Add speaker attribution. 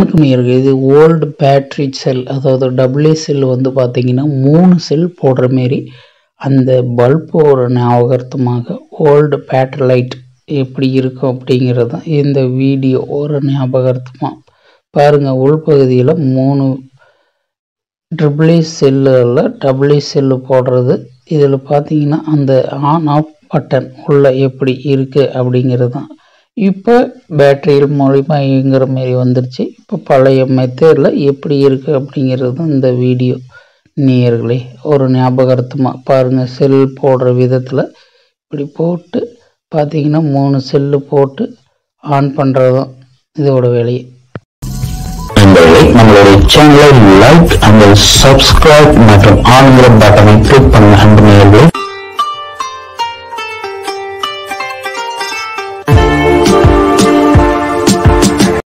Speaker 1: வணக்கம் நேயர்களே இது ஓல்டு பேட்ரி செல் அதாவது டபுள்யூ செல் வந்து பார்த்தீங்கன்னா மூணு செல் போடுற மாரி அந்த பல்போட ஞாபகார்த்தமாக ஓல்டு பேட்ரலைட் எப்படி இருக்கும் அப்படிங்கிறது தான் இந்த வீடியோ ஒரு ஞாபகார்த்தமாக பாருங்கள் உள்பகுதியில் மூணு ட்ரிபிள் செல்லில் டபுள்யூ செல்லு போடுறது. இதில் பார்த்தீங்கன்னா அந்த ஆன் ஆஃப் பட்டன் உள்ள எப்படி இருக்குது அப்படிங்கிறது தான். இப்போ பேட்டரியில் மூலிமா இயங்குற மாரி வந்துருச்சு. இப்போ பழைய மெத்தேடில் எப்படி இருக்குது அப்படிங்கிறது தான் இந்த வீடியோ நேயர்களே ஒரு ஞாபகார்த்தமாக பாருங்கள் செல் போடுற விதத்தில் இப்படி போட்டு பார்த்தீங்கன்னா மூணு செல்லு போட்டு ஆன் பண்ணுறது தான் இதோட வேலையை.
Speaker 2: நம்மளுடைய சேனலை லைக் அண்ட் சப்ஸ்கிரைப் மற்றும் ஆன்கிற பட்டனை கிளிக் பண்ண அன்பு